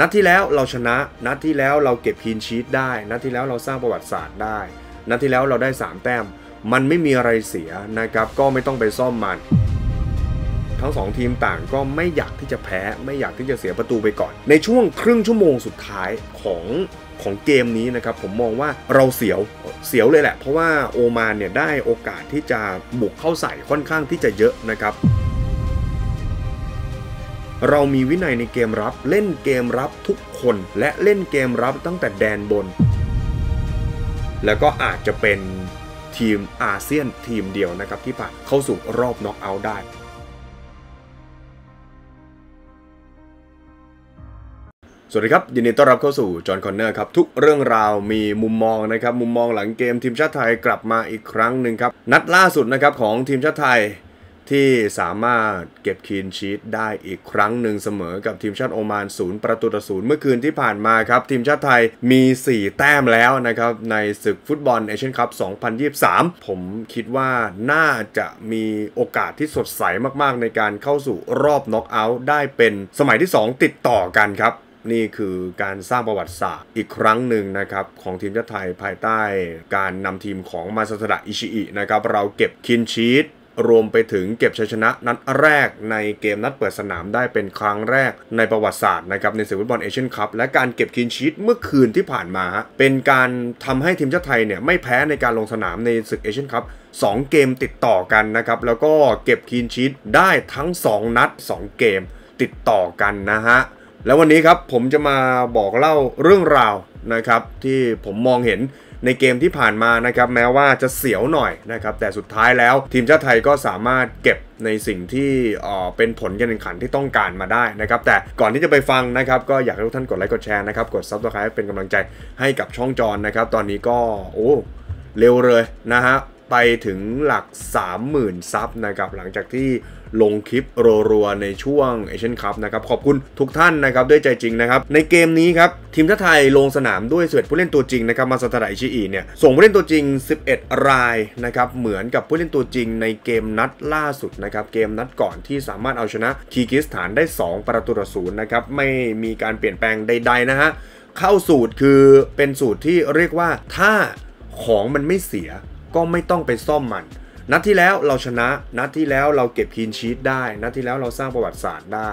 นัดที่แล้วเราชนะ นัดที่แล้วเราเก็บคีนชีตได้ นัดที่แล้วเราสร้างประวัติศาสตร์ได้ นัดที่แล้วเราได้ 3 แต้ม มันไม่มีอะไรเสียนะครับ ก็ไม่ต้องไปซ่อมมัน ทั้งสองทีมต่างก็ไม่อยากที่จะแพ้ ไม่อยากที่จะเสียประตูไปก่อน ในช่วงครึ่งชั่วโมงสุดท้ายของของเกมนี้นะครับผมมองว่าเราเสียวเสียวเลยแหละ เพราะว่าโอมานเนี่ยได้โอกาสที่จะบุกเข้าใส่ค่อนข้างที่จะเยอะนะครับ เรามีวินัยในเกมรับ เล่นเกมรับทุกคน และเล่นเกมรับตั้งแต่แดนบน แล้วก็อาจจะเป็นทีมอาเซียนทีมเดียวนะครับที่ผ่านเข้าสู่รอบน็อกเอาท์ได้สวัสดีครับ ยินดีต้อนรับเข้าสู่จอนคอร์เนอร์ครับ ทุกเรื่องราวมีมุมมองนะครับ มุมมองหลังเกมทีมชาติไทยกลับมาอีกครั้งหนึ่งครับ นัดล่าสุดนะครับของทีมชาติไทย ที่สามารถเก็บคีนชีตได้อีกครั้งหนึ่งเสมอกับทีมชาติโอมานศูนย์ประตูต่อศูนย์เมื่อคืนที่ผ่านมาครับ ทีมชาติไทยมี 4 แต้มแล้วนะครับ ในศึกฟุตบอลเอเชียนคัพ 2023 ผมคิดว่าน่าจะมีโอกาสที่สดใสมากๆ ในการเข้าสู่รอบน็อกเอาท์ได้เป็นสมัยที่ 2 ติดต่อกันครับนี่คือการสร้างประวัติศาสตร์อีกครั้งหนึ่งนะครับ ของทีมชาติไทยภายใต้การนำทีมของมาซาทาดะอิชิอินะครับ เราเก็บ clean sheet รวมไปถึงเก็บชัยชนะนัดแรกในเกมนัดเปิดสนามได้เป็นครั้งแรกในประวัติศาสตร์นะครับในศึกฟุตบอลเอเชียนคัพและการเก็บ clean sheet เมื่อคืนที่ผ่านมา เป็นการทำให้ทีมชาติไทยเนี่ยไม่แพ้ในการลงสนามในศึกเอเชียนคัพ2เกมติดต่อกันนะครับแล้วก็เก็บ clean sheet ได้ทั้ง 2 นัด 2 เกมติดต่อกันนะฮะแล้ววันนี้ครับผมจะมาบอกเล่าเรื่องราวนะครับที่ผมมองเห็น ในเกมที่ผ่านมานะครับแม้ว่าจะเสียวหน่อยนะครับแต่สุดท้ายแล้วทีมชาติไทยก็สามารถเก็บในสิ่งที่เป็นผลการแข่งขันที่ต้องการมาได้นะครับแต่ก่อนที่จะไปฟังนะครับก็อยากให้ทุกท่านกดไลค์กดแชร์นะครับกดซับสไคร b ์เป็นกำลังใจให้กับช่องจอนนะครับตอนนี้ก็โอ้เร็วเลยนะฮะไปถึงหลัก 30,000 sub นะครับหลังจากที่ ลงคลิปรัวๆในช่วงเอเชียนคัพนะครับขอบคุณทุกท่านนะครับด้วยใจจริงนะครับในเกมนี้ครับทีมชาติไทยลงสนามด้วยสเวตผู้เล่นตัวจริงนะครับมาซาทาดะ อิชิอิเนี่ยส่งผู้เล่นตัวจริง 11 รายนะครับเหมือนกับผู้เล่นตัวจริงในเกมนัดล่าสุดนะครับเกมนัดก่อนที่สามารถเอาชนะคีร์กีซสถานได้ 2 ประตูต่อศูนย์นะครับไม่มีการเปลี่ยนแปลงใด ๆ นะฮะเข้าสูตรคือเป็นสูตรที่เรียกว่าถ้าของมันไม่เสียก็ไม่ต้องไปซ่อมมัน นัดที่แล้วเราชนะ นัดที่แล้วเราเก็บคีนชีตได้ นัดที่แล้วเราสร้างประวัติศาสตร์ได้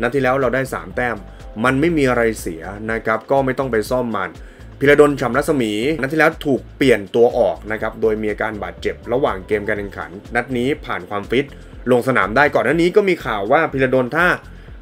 นัดที่แล้วเราได้ 3 แต้ม มันไม่มีอะไรเสียนะครับ ก็ไม่ต้องไปซ่อมมันพิรดลฉำรัศมี นัดที่แล้วถูกเปลี่ยนตัวออกนะครับ โดยมีอาการบาดเจ็บระหว่างเกมการแข่งขัน นัดนี้ผ่านความฟิต ลงสนามได้ก่อนหน้านี้ก็มีข่าวว่าพิรดลถ้า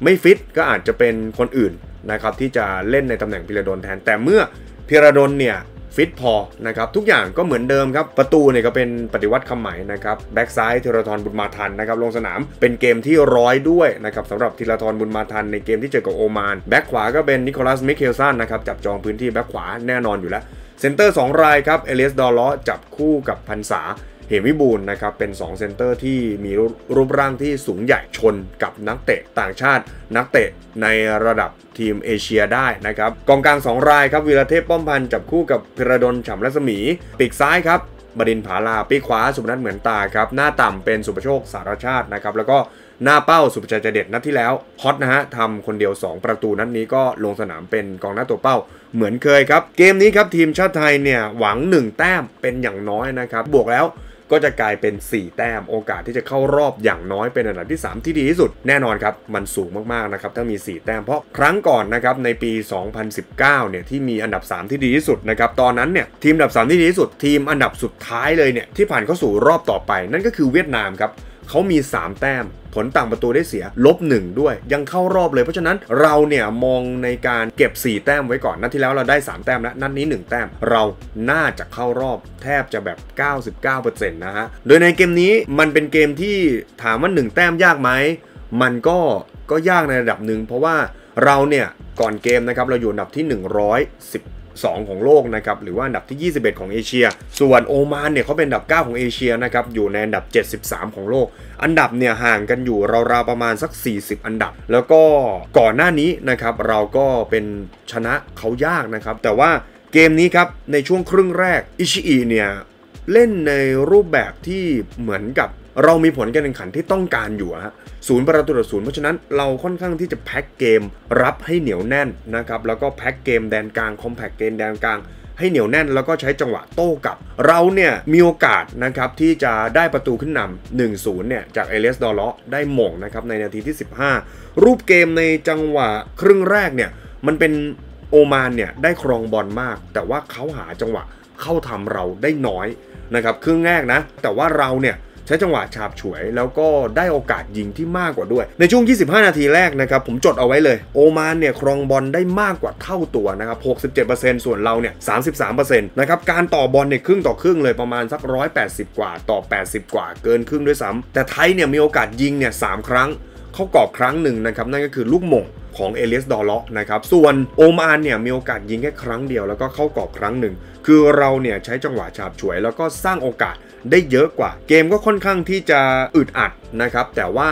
ไม่ฟิตก็อาจจะเป็นคนอื่นนะครับที่จะเล่นในตำแหน่งพิรดลแทน แต่เมื่อพิรดลเนี่ย ฟิตพอนะครับทุกอย่างก็เหมือนเดิมครับ ประตูเนี่ยก็เป็นปฏิวัติคำไหมนะครับแบ็กซ้ายธีราทรบุญมาทันนะครับลงสนามเป็นเกมที่ร้อยด้วยนะครับสำหรับธีราทรบุญมาทันในเกมที่เจอกับโอมานแบ็กขวาก็เป็นนิโคลัสมิเคลสันนะครับจับจองพื้นที่แบ็กขวาแน่นอนอยู่แล้วเซนเตอร์ 2 รายครับเอเลียสดอเลาะจับคู่กับพรรษา เหมวิบูลย์นะครับเป็น 2 เซนเตอร์ที่มีรูปร่างที่สูงใหญ่ชนกับนักเตะต่างชาติ นักเตะในระดับทีมเอเชียได้นะครับกองกลาง 2 รายครับวีรเทพป้อมพันธ์จับคู่กับพิรดลฉ่ำรัศมีปีกซ้ายครับบดินผาลาปีกขวาสุพนัทเหมือนตาครับหน้าต่ำเป็นสุประโชคสารชาตินะครับแล้วก็หน้าเป้าสุภชัยใจเด็ดนัดที่แล้วฮอตนะฮะทำคนเดียว 2 ประตูนัดนี้ก็ลงสนามเป็นกองหน้าตัวเป้า เหมือนเคยครับ เกมนี้ครับทีมชาติไทยเนี่ยหวัง 1 แต้มเป็นอย่างน้อยนะครับบวกแล้ว ก็จะกลายเป็น 4 แต้มโอกาสที่จะเข้ารอบอย่างน้อยเป็นอันดับที่ 3 ที่ดีที่สุด แน่นอนครับมันสูงมากๆนะครับถ้ามี 4 แต้มเพราะครั้งก่อนนะครับในปี 2019เนี่ยที่มีอันดับ 3 ที่ดีที่สุดนะครับตอนนั้นเนี่ยทีมอันดับ 3 ที่ดีที่สุด ทีมอันดับสุดท้ายเลยเนี่ยที่ผ่านเข้าสู่รอบต่อไป นั่นก็คือเวียดนามครับ เขามี 3 แต้ม ผลต่างประตูได้เสียลบ1ด้วย ยังเข้ารอบเลยเพราะฉะนั้นเราเนี่ยมองในการเก็บ 4 แต้มไว้ก่อนนัดที่แล้วเราได้ 3 แต้มแล้วนัดนี้ 1 แต้มเราน่าจะเข้ารอบแทบจะแบบ 99%นะฮะโดยในเกมนี้มันเป็นเกมที่ถามว่า 1 แต้มยากไหมมันก็ก็ยากในระดับหนึ่งเพราะว่าเราเนี่ยก่อนเกมนะครับเราอยู่อันดับที่ 110 2 ของโลกนะครับหรือว่าอันดับที่ 21 ของเอเชีย ส่วนโอมานเนี่ยเขาเป็นอันดับ 9 ของเอเชียนะครับอยู่ในอันดับ 73 ของโลก อันดับเนี่ยห่างกันอยู่ราวๆประมาณสัก 40 อันดับ แล้วก็ก่อนหน้านี้นะครับเราก็เป็นชนะเขายากนะครับแต่ว่าเกมนี้ครับในช่วงครึ่งแรกอิชิอิเนี่ยเล่นในรูปแบบที่เหมือนกับ เรามีผลการแข่งขันที่ต้องการอยู่ฮะศูนย์ประตูต่อศูนย์เพราะฉะนั้นเราค่อนข้างที่จะแพ็กเกมรับให้เหนียวแน่นนะครับแล้วก็แพ็กเกมแดนกลางคอมแพคเกมแดนกลางให้เหนียวแน่นแล้วก็ใช้จังหวะโต้กลับ เราเนี่ยมีโอกาสนะครับที่จะได้ประตูขึ้นนำ1-0เนี่ยจากเอเลสดอลเลาะได้หม่งนะครับในนาทีที่ 15 รูปเกมในจังหวะครึ่งแรกเนี่ยมันเป็นโอมานเนี่ยได้ครองบอลมาก แต่ว่าเขาหาจังหวะเข้าทำเราได้น้อยนะครับครึ่งแรกนะ แต่ว่าเราเนี่ย ใช้จังหวะฉาบฉวย แล้วก็ได้โอกาสยิงที่มากกว่าด้วย ในช่วง 25 นาทีแรกนะครับผมจดเอาไว้เลย โอมานเนี่ยครองบอลได้มากกว่าเท่าตัวนะครับ 67%ส่วนเราเนี่ย 33%นะครับการต่อบอลเนี่ยครึ่งต่อครึ่งเลยประมาณสัก 180 กว่าต่อ 80 กว่าเกินครึ่งด้วยซ้ำแต่ไทยเนี่ยมีโอกาสยิงเนี่ย3ครั้งเข้ากรอบครั้งหนึ่งนะครับนั่นก็คือลูกโหม่งของเอเลียสดอเลาะนะครับ ส่วนโอมานเนี่ยมีโอกาสยิงแค่ครั้งเดียวแล้วก็เข้ากรอบครั้งหนึ่ง คือเราเนี่ยใช้จังหวะฉาบฉวยแล้วก็สร้างโอกาส ได้เยอะกว่า เกมก็ค่อนข้างที่จะอึดอัดนะครับ แต่ว่า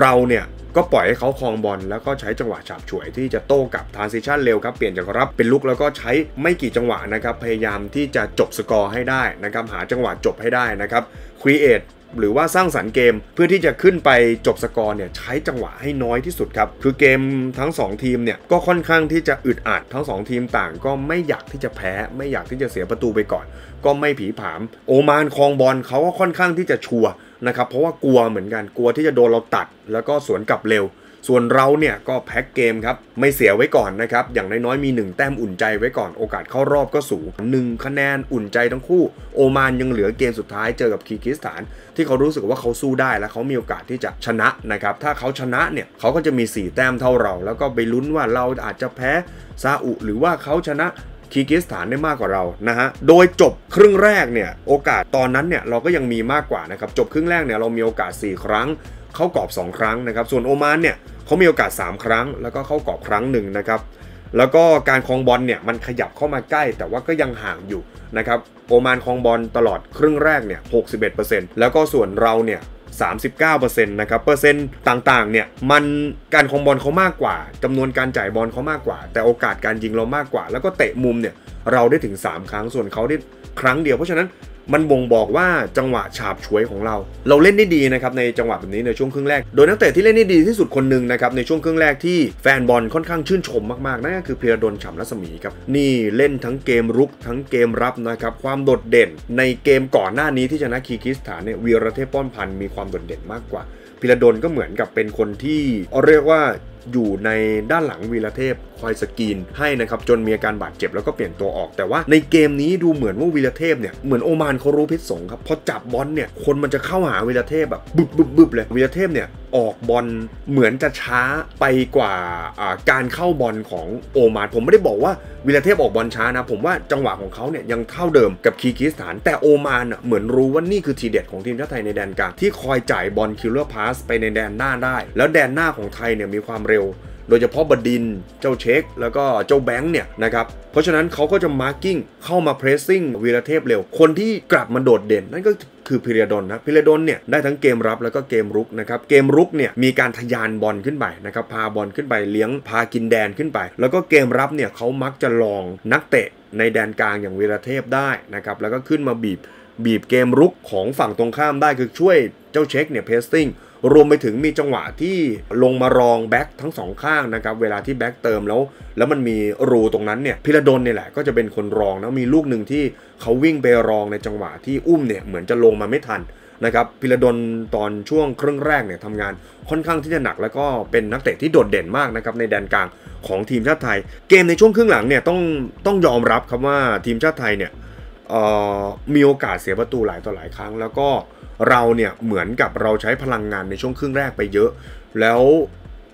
เราเนี่ยก็ปล่อยให้เขาครองบอลแล้วก็ใช้จังหวะฉาบฉวยที่จะโต้กับ transition เร็วครับเปลี่ยนจากรับเป็นรุกแล้วก็ใช้ไม่กี่จังหวะนะครับพยายามที่จะจบสกอร์ให้ได้นะครับหาจังหวะจบให้ได้นะครับ create หรือว่าสร้างสรรค์เกมเพื่อที่จะขึ้นไปจบสกอร์เนี่ยใช้จังหวะให้น้อยที่สุดครับ คือเกมทั้ง 2 ทีมเนี่ยก็ค่อนข้างที่จะอึดอัดทั้ง 2 ทีมต่างก็ไม่อยากที่จะแพ้ ไม่อยากที่จะเสียประตูไปก่อน ก็ไม่ผีผาม โอมานคลองบอลเขาก็ค่อนข้างที่จะชัวนะครับเพราะว่ากลัวเหมือนกันกลัวที่จะโดนเราตัด แล้วก็สวนกลับเร็ว ส่วนเราเนี่ยก็แพ็กเกมครับไม่เสียไว้ก่อนนะครับอย่างน้อยๆมี 1 แต้มอุ่นใจไว้ก่อนโอกาสเข้ารอบก็สูง 1 คะแนนอุ่นใจทั้งคู่ โอมานยังเหลือเกมสุดท้ายเจอกับคีกิสถาน ที่เขารู้สึกว่าเขาสู้ได้และเขามีโอกาสที่จะชนะนะครับถ้าเขาชนะเนี่ยเขาก็จะมี 4 แต้มเท่าเรา แล้วก็ไปลุ้นว่าเราอาจจะแพ้ซาอุหรือว่าเขาชนะคีกิสถานได้มากกว่าเรานะฮะ โดยจบครึ่งแรกเนี่ยโอกาสตอนนั้นเนี่ยเราก็ยังมีมากกว่านะครับ จบครึ่งแรกเนี่ยเรามีโอกาส 4 ครั้ง เข้ากรอบ 2 ครั้งนะครับ ส่วนโอมานเนี่ยเขามีโอกาส 3 ครั้ง แล้วก็เข้ากรอบครั้งหนึ่งนะครับ แล้วก็การคลองบอลเนี่ยมันขยับเข้ามาใกล้ แต่ว่าก็ยังห่างอยู่นะครับ โอมานคลองบอลตลอดครึ่งแรกเนี่ย61%แล้วก็ส่วนเราเนี่ย39%นะครับเปอร์เซ็นต์ต่างๆเนี่ยมันการคองบอลเขามากกว่าจำนวนการจ่ายบอลเขามากกว่า แต่โอกาสการยิงเรามากกว่า แล้วก็เตะมุมเนี่ยเราได้ถึง 3 ครั้งส่วนเขาได้ครั้งเดียวเพราะฉะนั้น มันบ่งบอกว่าจังหวะฉาบฉวยของเรา เราเล่นได้ดีนะครับในจังหวะแบบนี้ในช่วงครึ่งแรก โดยนักเตะที่เล่นได้ดีที่สุดคนหนึ่งนะครับในช่วงครึ่งแรกที่แฟนบอลค่อนข้างชื่นชมมากๆนั่นก็คือเพียรดนฉ่ำรัศมีครับนี่เล่นทั้งเกมรุกทั้งเกมรับนะครับความโดดเด่น ในเกมก่อนหน้านี้ที่ชนะคีกิสถานเนี่ยวีรเทพป้อนพันมีความโดดเด่นมากกว่าพีรดลก็เหมือนกับเป็นคนที่เรียกว่า อยู่ในด้านหลังวีรเทพคอยสกรีนให้นะครับจนมีอาการบาดเจ็บแล้วก็เปลี่ยนตัวออกแต่ว่าในเกมนี้ดูเหมือนว่าวีรเทพเนี่ยเหมือนโอมานเขารู้พิษสงครับพอจับบอลเนี่ยคนมันจะเข้าหาวีรเทพแบบบึบบึบบึบเลยวีรเทพเนี่ยออกบอลเหมือนจะช้าไปกว่าการเข้าบอลของโอมาน ผมไม่ได้บอกว่าวีรเทพออกบอลช้านะ ผมว่าจังหวะของเขาเนี่ยยังเท่าเดิมกับคีร์กีซสถาน แต่โอมานอะเหมือนรู้ว่านี่คือทีเด็ดของทีมชาติไทยในแดนกลางที่คอยจ่ายบอล killer pass ไปในแดนหน้าได้ แล้วแดนหน้าของไทยเนี่ยมีความเร็ว โดยเฉพาะบดินทร์ เจ้าเช็ค แล้วก็เจ้าแบงค์เนี่ยนะครับ เพราะฉะนั้นเขาก็จะ marking เข้ามา pressing วีรเทพเร็ว คนที่กลับมาโดดเด่นนั่นก็คือพิเรดอนนะพิเรดอนเนี่ยได้ทั้งเกมรับแล้วก็เกมรุกนะครับเกมรุกเนี่ยมีการทะยานบอลขึ้นไปนะครับพาบอลขึ้นไปเลี้ยงพากินแดนขึ้นไป แล้วก็เกมรับเนี่ยเขามักจะรองนักเตะในแดนกลางอย่างวีรเทพได้นะครับแล้วก็ขึ้นมาบีบบีบเกมรุกของฝั่งตรงข้ามได้คือช่วยเจ้าเช็คเนี่ยเพสซิ่ง รวมไปถึงมีจังหวะที่ลงมารองแบ็คทั้งสองข้างนะครับเวลาที่แบ็คเติมแล้ว แล้วมันมีรูตรงนั้นเนี่ยพิรดลเนี่ยแหละก็จะเป็นคนรองนะมีลูกหนึ่งที่เขาวิ่งไปรองในจังหวะที่อุ้มเนี่ยเหมือนจะลงมาไม่ทันนะครับพิรดลตอนช่วงครึ่งแรกเนี่ยทำงานค่อนข้างที่จะหนักแล้วก็เป็นนักเตะที่โดดเด่นมากนะครับในแดนกลางของทีมชาติไทย เกมในช่วงครึ่งหลังเนี่ยต้องต้องยอมรับครับว่าทีมชาติไทยเนี่ยมีโอกาสเสียประตูหลายต่อหลายครั้งแล้วก็ เราเนี่ยเหมือนกับเราใช้พลังงานในช่วงครึ่งแรกไปเยอะ แล้ว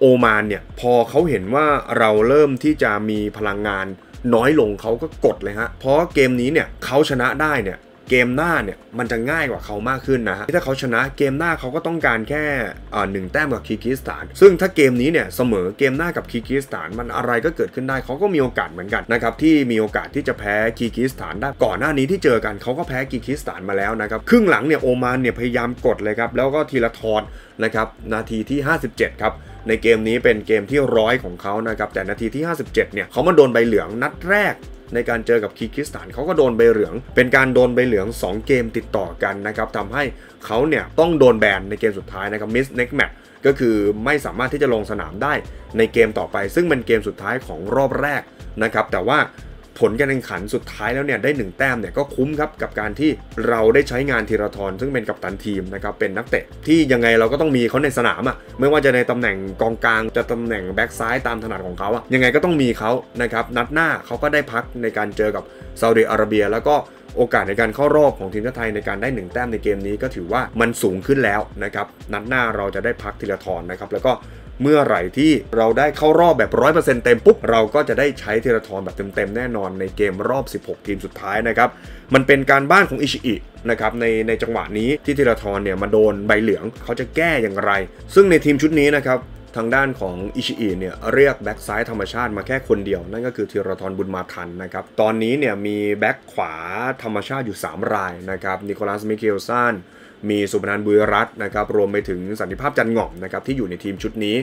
โอมานเนี่ยพอเขาเห็นว่าเราเริ่มที่จะมีพลังงานน้อยลงเขาก็กดเลยฮะ เพราะเกมนี้เนี่ยเขาชนะได้เนี่ย เกมหน้าเนี่ยมันจะง่ายกว่าเขามากขึ้นนะฮะถ้าเขาชนะเกมหน้าเขาก็ต้องการแค่หนึ่งแต้มกับคีกิสถาน ซึ่งถ้าเกมนี้เนี่ยเสมอเกมหน้ากับคีกิสถาน มันอะไรก็เกิดขึ้นได้เขาก็มีโอกาสเหมือนกันนะครับที่มีโอกาสที่จะแพ้คีกิสถานได้ก่อนหน้านี้ที่เจอกันเขาก็แพ้คีกิสถานมาแล้วนะครับครึ่งหลังเนี่ยโอมานเนี่ยพยายามกดเลยครับแล้วก็ทีละทอนนะครับนาทีที่ 57 ครับในเกมนี้เป็นเกมที่ร้อยของเขานะครับแต่นาทีที่ 57เนี่ยเขามาโดนใบเหลืองนัดแรก ในการเจอกับคีกิสถานเขาก็โดนใบเหลือง เป็นการโดนใบเหลือง 2 เกมติดต่อกันนะครับทำให้เขาเนี่ยต้องโดนแบนในเกมสุดท้ายนะครับมิสเน็กแมทก็คือไม่สามารถที่จะลงสนามได้ในเกมต่อไป ซึ่งเป็นเกมสุดท้ายของรอบแรกนะครับแต่ว่า ผลการแข่งขันสุดท้ายแล้วเนี่ยได้ 1 แต้มเนี่ยก็คุ้มครับกับการที่เราได้ใช้งานธีราทรซึ่งเป็นกัปตันทีมนะครับเป็นนักเตะที่ยังไงเราก็ต้องมีเขาในสนามอะ่ะไม่ว่าจะในตำแหน่งกองกลางจะตำแหน่งแบ็กซ้ายตามถนัดของเขาอะ่ะยังไงก็ต้องมีเขานะครับนัดหน้าเขาก็ได้พักในการเจอกับซาอุดิอาระเบีย แล้วก็โอกาสในการเข้ารอบของทีมชาติไทยในการได้ 1 แต้มในเกมนี้ก็ถือว่ามันสูงขึ้นแล้วนะครับนัดหน้าเราจะได้พักธีราทรนะครับแล้วก็ เมื่อไหร่ที่เราได้เข้ารอบแบบ 100%เต็มปุ๊บ เราก็จะได้ใช้ธีราทรแบบเต็มๆ แน่นอนในเกมรอบ 16 ทีมสุดท้ายนะครับ มันเป็นการบ้านของอิชิอินะครับในในจังหวะนี้ที่ธีราทรเนี่ยมาโดนใบเหลืองเขาจะแก้อย่างไร ซึ่งในทีมชุดนี้นะครับทางด้านของอิชิอิเนี่ยเรียกแบ็กซ้ายธรรมชาติมาแค่คนเดียว นั่นก็คือธีราทรบุญมาทันนะครับ ตอนนี้เนี่ยมีแบ็กขวาธรรมชาติอยู่ 3 รายนะครับนิโคลัสมิคเกลสัน มีศุภนันท์บุรีรัตน์นะครับรวมไปถึงสันติภาพจันทร์หง่อมนะครับที่อยู่ในทีมชุดนี้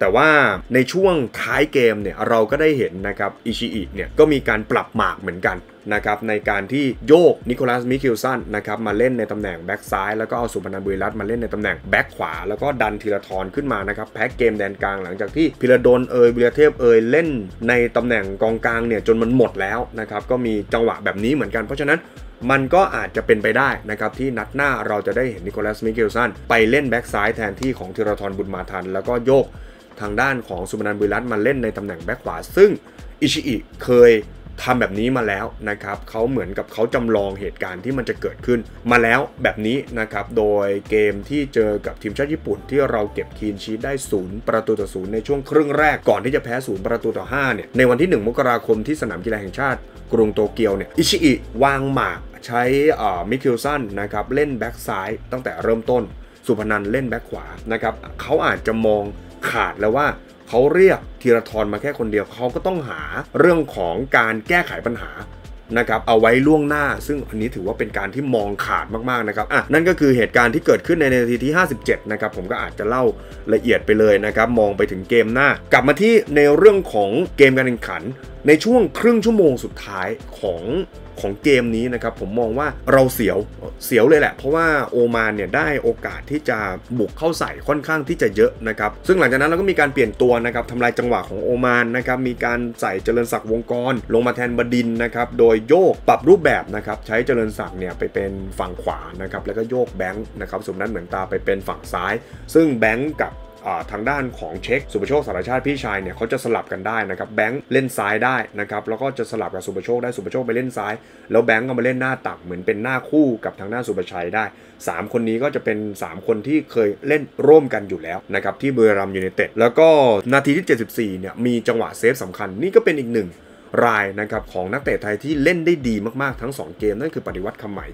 แต่ว่าในช่วงท้ายเกมเนี่ยเราก็ได้เห็นนะครับอิชิอิเนี่ยก็มีการปรับหมากเหมือนกันนะครับในการที่โยกนิโคลัสมิคเกลสันนะครับมาเล่นในตำแหน่งแบ็กซ้ายแล้วก็เอาศุภนันท์บุรีรัตน์มาเล่นในตำแหน่งแบ็กขวา แล้วก็ดันธีราทรขึ้นมานะครับแพ็กเกมแดนกลางหลังจากที่พีรดนย์เอยวีระเทพเอยเล่นในตำแหน่งกองกลางเนี่ยจนมันหมดแล้วนะครับก็มีจังหวะแบบนี้เหมือนกันเพราะฉะนั้น มันก็อาจจะเป็นไปได้นะครับที่นัดหน้าเราจะได้เห็นนิโคลัสมิคเกลสันไปเล่นแบ็กซ้ายแทนที่ของธีราทรบุญมาทัน แล้วก็โยกทางด้านของศุภนันท์บุรีรัตน์มาเล่นในตำแหน่งแบ็กขวา ซึ่งอิชิอิเคยทำแบบนี้มาแล้วนะครับเขาเหมือนกับเขาจำลองเหตุการณ์ที่มันจะเกิดขึ้น มาแล้วแบบนี้นะครับโดยเกมที่เจอกับทีมชาติญี่ปุ่นที่เราเก็บ clean sheet ได้ศูนย์ประตูต่อศูนย์ในช่วงครึ่งแรกก่อนที่จะแพ้ศูนย์ประตูต่อ5เนี่ยในวันที่ 1 มกราคมที่สนามกีฬาแห่งชาติ กรุงโตเกียวเนี่ยอิชิอิวางหมาก ใช้มิคเกลสันนะครับเล่นแบ็กซ้ายตั้งแต่เริ่มต้น ศุภนันท์เล่นแบ็กขวานะครับเขาอาจจะมองขาดแล้วว่าเขาเรียกธีรทรมาแค่คนเดียวเขาก็ต้องหาเรื่องของการแก้ไขปัญหานะครับเอาไว้ล่วงหน้า ซึ่งอันนี้ถือว่าเป็นการที่มองขาดมากๆนะครับอะนั่นก็คือเหตุการณ์ที่เกิดขึ้นในนาทีที่ 57 นะครับ ผมก็อาจจะเล่าละเอียดไปเลยนะครับ มองไปถึงเกมหน้า กลับมาที่ในเรื่องของเกมการแข่งขัน ในช่วงครึ่งชั่วโมงสุดท้ายของ ของเกมนี้นะครับผมมองว่าเราเสียวเสียวเลยแหละ เพราะว่าโอมานเนี่ยได้โอกาสที่จะบุกเข้าใส่ค่อนข้างที่จะเยอะนะครับซึ่งหลังจากนั้นเราก็มีการเปลี่ยนตัวนะครับทำลายจังหวะของโอมานนะครับมีการใส่เจริญศักดิ์วงกร ลงมาแทนบดินนะครับโดยโยกปรับรูปแบบนะครับใช้เจริญศักดิ์เนี่ยไปเป็นฝั่งขวานะครับแล้วก็โยกแบงค์นะครับสมนั้นเหมือนตาไปเป็นฝั่งซ้าย ซึ่งแบงค์กับ ทางด้านของเช็คสุภโชคสารชาติพี่ชายเนี่ยเขาจะสลับกันได้นะครับแบงค์เล่นซ้ายได้นะครับแล้วก็จะสลับกับสุภโชคได้สุภโชคไปเล่นซ้าย แล้วแบงค์ก็มาเล่นหน้าตักเหมือนเป็นหน้าคู่กับทางด้าสุภชัยได้ 3 คนนี้ก็จะเป็น 3 คนที่เคยเล่นร่วมกันอยู่แล้วนะครับที่บุรีรัมย์ยูไนเต็ดแล้วก็นาทีที่ 74เนี่ยมีจังหวะเซฟสำคัญนี่ก็เป็นอีกหนึ่งรายนะครับของนักเตะไทยที่เล่นได้ดีมากๆทั้ง 2 เกมนั่นคือปฏิวัติคำไหม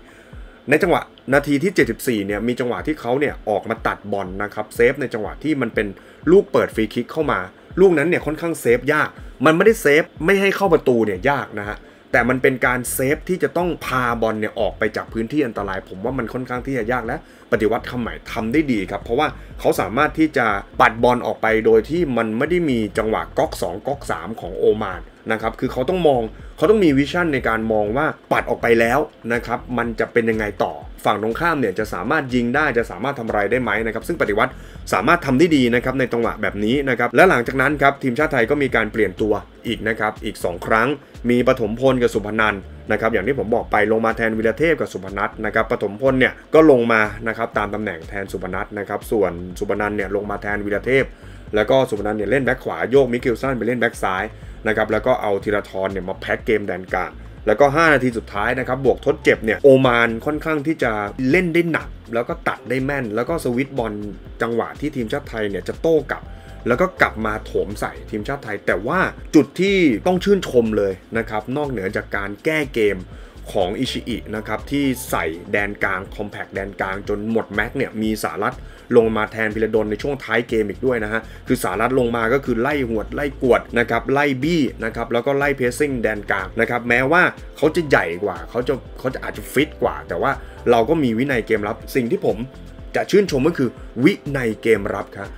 ในจังหวะนาทีที่ 74 เนี่ยมีจังหวะที่เขาเนี่ยออกมาตัดบอลนะครับเซฟในจังหวะที่มันเป็นลูกเปิดฟรีคิกเข้ามา ลูกนั้นเนี่ยค่อนข้างเซฟยาก มันไม่ได้เซฟไม่ให้เข้าประตูเนี่ยยากนะฮะแต่มันเป็นการเซฟที่จะต้องพาบอลเนี่ยออกไปจากพื้นที่อันตราย ผมว่ามันค่อนข้างที่จะยากและปฏิวัติคำไหมทำได้ดีครับ เพราะว่าเขาสามารถที่จะปัดบอลออกไปโดยที่มันไม่ได้มีจังหวะก๊อก2ก๊อก3ของโอมาน นะครับคือเขาต้องมองเขาต้องมี vision ในการมองว่าปัดออกไปแล้วนะครับมันจะเป็นยังไงต่อ ฝั่งตรงข้ามเนี่ยจะสามารถยิงได้จะสามารถทำอะไรได้ไหมนะครับซึ่งปฏิวัติสามารถทำได้ดีนะครับในจังหวะแบบนี้นะครับและหลังจากนั้นครับทีมชาติไทยก็มีการเปลี่ยนตัวอีกนะครับอีก 2 ครั้ง มีปฐมพลกับสุพนันนะครับอย่างที่ผมบอกไปลงมาแทนวิรเทพกับสุพนัทนะครับปฐมพลเนี่ยก็ลงมานะครับตามตำแหน่งแทนสุพนัทนะครับส่วนสุพนันเนี่ยลงมาแทนวิรเทพ แล้วก็สุพนันเนี่ยเล่นแบ็คขวาโยกมิเกลสันไปเล่นแบ็คซ้าย นะครับแล้วก็เอาธีรทรเนี่ยมาแพ็กเกมแดนกลางแล้วก็ 5 นาทีสุดท้ายนะครับ บวกทดเจ็บเนี่ย โอมานค่อนข้างที่จะเล่นได้หนัก แล้วก็ตัดได้แม่น แล้วก็สวิตบอลจังหวะที่ทีมชาติไทยเนี่ยจะโต้กลับ แล้วก็กลับมาโถมใส่ทีมชาติไทย แต่ว่าจุดที่ต้องชื่นชมเลยนะครับ นอกเหนือจากการแก้เกม ของอิชิอินะครับที่ใส่แดนกลางคอมแพกแดนกลางจนหมดแม็กเนี่ยมีสารัตลงมาแทนพิรดลในช่วงท้ายเกมอีกด้วยนะฮะคือสารัตลงมาก็คือไล่หวดไล่กวดนะครับไล่บี้นะครับแล้วก็ไล่เพสซิ่งแดนกลางนะครับแม้ว่าเขาจะใหญ่กว่าเขาจะเขาจะอาจจะฟิตกว่า แต่ว่าเราก็มีวินัยเกมรับสิ่งที่ผมจะชื่นชมก็คือวินัยเกมรับครับ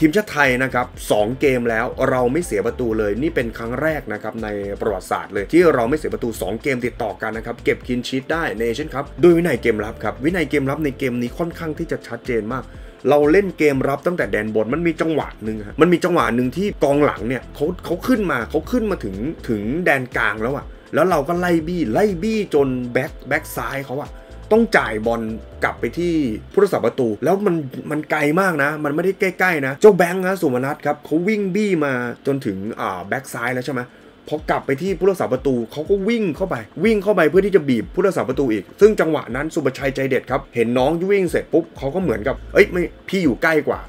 ทีมชาติไทยนะครับ2เกมแล้วเราไม่เสียประตูเลยนี่เป็นครั้งแรกนะครับในประวัติศาสตร์เลย ที่เราไม่เสียประตู 2 เกมติดต่อกันนะครับเก็บคินชีตได้ในเชียนครับโดยวินัยเกมรับครับวินัยเกมรับในเกมนี้ค่อนข้างที่จะชัดเจนมากเราเล่นเกมรับตั้งแต่แดนบนมันมีจังหวะหนึ่งฮะมันมีจังหวะหนึ่งที่กองหลังเนี่ยเขาเขาขึ้นมาเขาขึ้นมาถึงถึงแดนกลางแล้วอะแล้วเราก็ไล่บี้ไล่บี้จนแบ็คแบ็คซ้ายเขาอะ ต้องจ่ายบอลกลับไปที่ผู้รักษาประตู แล้วมันมันไกลมากนะ มันไม่ได้ใกล้ๆนะ เจ้าแบงค์นะสุมานัทครับเขาวิ่งบี้มาจนถึงอ่าแบ็กซ้ายแล้วใช่ไหมพอกลับไปที่ผู้รักษาประตูเขาก็วิ่งเข้าไป วิ่งเข้าไปเพื่อที่จะบีบผู้รักษาประตูอีก ซึ่งจังหวะนั้นสุบชัยใจเด็ดครับเห็นน้องวิ่งเสร็จปุ๊บเขาก็เหมือนกับเอ้ยไม่พี่อยู่ใกล้กว่า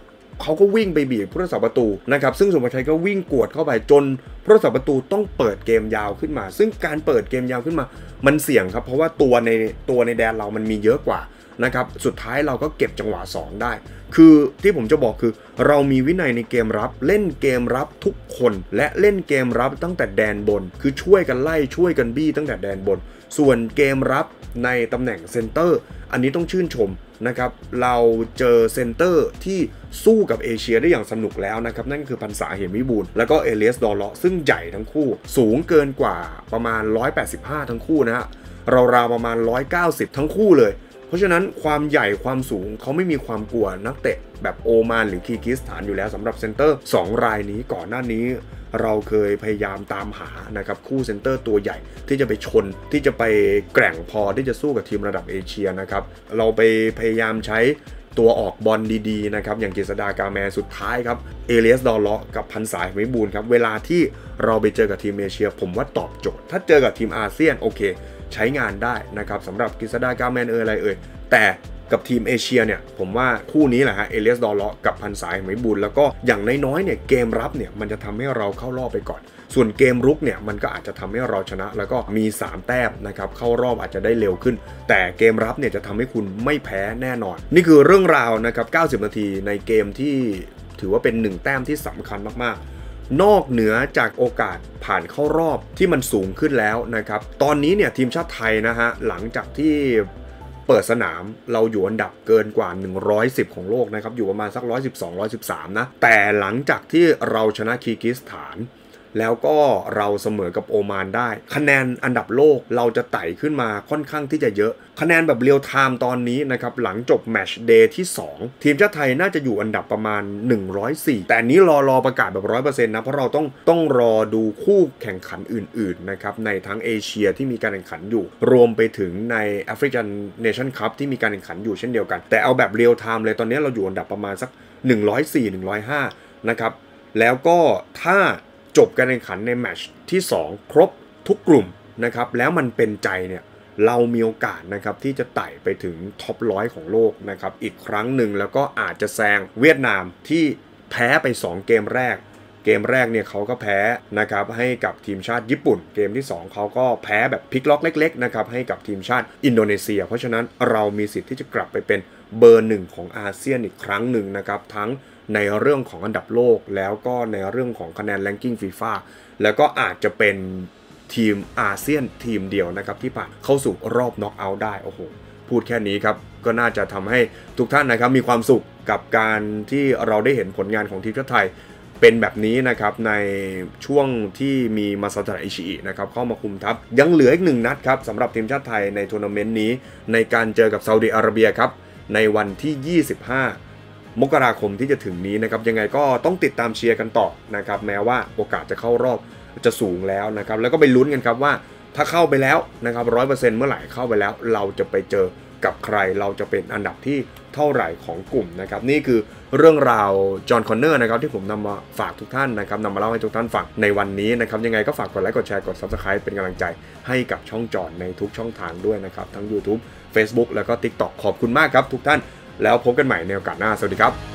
เขาก็วิ่งไปบีบผู้รักษาประตูนะครับซึ่งสุภชัยก็วิ่งกวดเข้าไปจนผู้รักษาประตูต้องเปิดเกมยาวขึ้นมา ซึ่งการเปิดเกมยาวขึ้นมา มันเสี่ยงครับ เพราะว่าตัวในตัวในแดนเรามันมีเยอะกว่านะครับสุดท้ายเราก็เก็บจังหวะ 2 ได้ คือที่ผมจะบอกคือ เรามีวินัยในเกมรับ เล่นเกมรับทุกคน และเล่นเกมรับตั้งแต่แดนบน คือช่วยกันไล่ช่วยกันบี้ตั้งแต่แดนบน ส่วนเกมรับในตำแหน่งเซนเตอร์ อันนี้ต้องชื่นชมนะครับ เราเจอเซนเตอร์ที่ สู้กับเอเชียได้อย่างสนุกแล้วนะครับนั่นคือพรรษาเหมวิบูลย์แล้วก็เอเลียสดอเลาะซึ่งใหญ่ทั้งคู่ สูงเกินกว่าประมาณ 185 ทั้งคู่นะฮะราวๆประมาณ 190 ทั้งคู่เลยเพราะฉะนั้นความใหญ่ความสูงเขาไม่มีความกลัวนักเตะ แบบโอมานหรือคีร์กีซสถานอยู่แล้วสำหรับเซนเตอร์ 2 รายนี้ก่อนหน้านี้ เราเคยพยายามตามหานะครับคู่เซนเตอร์ตัวใหญ่ที่จะไปชนที่จะไปแกร่งพอที่จะสู้กับทีมระดับเอเชียนะครับ เราไปพยายามใช้ ตัวออกบอลดีๆนะครับอย่างกฤษดากาแมนสุดท้ายครับเอเลียสดอเลาะกับพรรษาเหมวิบูลย์ครับเวลาที่เราไปเจอกับทีมเอเชีย ผมว่าตอบโจทย์ ถ้าเจอกับทีมอาเซียนโอเค ใช้งานได้นะครับสำหรับกฤษดากาแมนเอออะไรเอ่ยแต่กับทีมเอเชียเนี่ยผมว่าคู่นี้แหละฮะเอเลียสดอเลาะกับพรรษาเหมวิบูลย์แล้วก็อย่างน้อยๆเนี่ยเกมรับเนี่ยมันจะทำให้เราเข้ารอบไปก่อน ส่วนเกมรุกเนี่ยมันก็อาจจะทำให้เราชนะ แล้วก็มี 3 แต้มนะครับเข้ารอบอาจจะได้เร็วขึ้น แต่เกมรับเนี่ยจะทำให้คุณไม่แพ้แน่นอน นี่คือเรื่องราวนะครับ90 นาทีในเกมที่ถือว่าเป็น1แต้มที่สำคัญมากๆ นอกเหนือจากโอกาสผ่านเข้ารอบที่มันสูงขึ้นแล้วนะครับตอนนี้เนี่ยทีมชาติไทยนะฮะหลังจากที่เปิดสนามเราอยู่อันดับเกินกว่า 110 ของโลกนะครับ อยู่ประมาณสัก 112 113 นะ แต่หลังจากที่เราชนะคีกิสถาน แล้วก็เราเสมอกับโอมานได้ คะแนนอันดับโลกเราจะไต่ขึ้นมาค่อนข้างที่จะเยอะ คะแนนแบบเรียลไทม์ตอนนี้นะครับหลังจบ matchday ที่ 2 ทีมชาติไทยน่าจะอยู่อันดับประมาณ 104 แต่นี้รอรอประกาศแบบ100%นะเพราะเราต้องต้องรอดูคู่แข่งขันอื่นๆนะครับในทั้งเอเชียที่มีการแข่งขันอยู่ รวมไปถึงในแอฟริกันเนชั่นคัพที่มีการแข่งขันอยู่เช่นเดียวกัน แต่เอาแบบเรียลไทม์เลยตอนนี้เราอยู่อันดับประมาณสัก 104 105นะครับแล้วก็ถ้า จบการแข่งขันในแมตช์ที่ 2 ครบทุกกลุ่มนะครับแล้วมันเป็นใจเนี่ยเรามีโอกาสนะครับที่จะไต่ไปถึงท็อปร้อยของโลกนะครับอีกครั้งหนึ่งแล้วก็อาจจะแซงเวียดนามที่แพ้ไป 2 เกมแรก เกมแรกเนี่ยเขาก็แพ้นะครับให้กับทีมชาติญี่ปุ่น เกมที่ 2 เขาก็แพ้แบบพลิกล็อกเล็กๆนะครับให้กับทีมชาติอินโดนีเซีย เพราะฉะนั้นเรามีสิทธิ์ที่จะกลับไปเป็นเบอร์หนึ่งของอาเซียนอีกครั้งหนึ่งนะครับทั้ง ในเรื่องของอันดับโลก แล้วก็ในเรื่องของคะแนน ranking ฟีฟ่าแล้วก็อาจจะเป็นทีมอาเซียนทีมเดียวนะครับที่ผ่านเข้าสู่รอบน็อกเอาท์ได้โอ้โหพูดแค่นี้ครับก็น่าจะทำให้ทุกท่านนะครับมีความสุขกับการที่เราได้เห็นผลงานของทีมชาติไทยเป็นแบบนี้นะครับในช่วงที่มีมาซาทาดะอิชิอินะครับเข้ามาคุมทัพ ยังเหลืออีกหนึ่งนัดครับสำหรับทีมชาติไทยในทัวร์นาเมนต์นี้ ในการเจอกับซาอุดิอาระเบียครับในวันที่ 25 มกราคมที่จะถึงนี้นะครับยังไงก็ต้องติดตามเชียร์กันต่อนะครับแม้ว่าโอกาสจะเข้ารอบจะสูงแล้วนะครับแล้วก็ไปลุ้นกันครับว่าถ้าเข้าไปแล้วนะครับร้อยเปอร์เซ็นต์เมื่อไหร่เข้าไปแล้ว เราจะไปเจอกับใครเราจะเป็นอันดับที่เท่าไหร่ของกลุ่มนะครับนี่คือเรื่องราวจอห์นคอนเนอร์นะครับที่ผมนำมาฝากทุกท่านนะครับนำมาเล่าให้ทุกท่านฟังในวันนี้นะครับยังไงก็ฝากกดไลค์กดแชร์กด Subscribe เป็นกำลังใจให้กับช่องจอห์นในทุกช่องทางด้วยนะครับทั้ง YouTube Facebook แล้วก็ TikTok ขอบคุณมากครับทุกท่าน แล้วพบกันใหม่ในโอกาสหน้า สวัสดีครับ